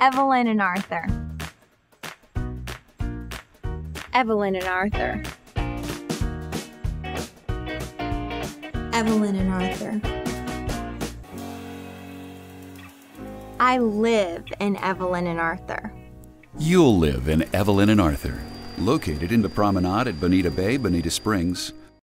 Evelyn and Arthur. Evelyn and Arthur. Evelyn and Arthur. I live in Evelyn and Arthur. You'll live in Evelyn and Arthur, located in the promenade at Bonita Bay, Bonita Springs.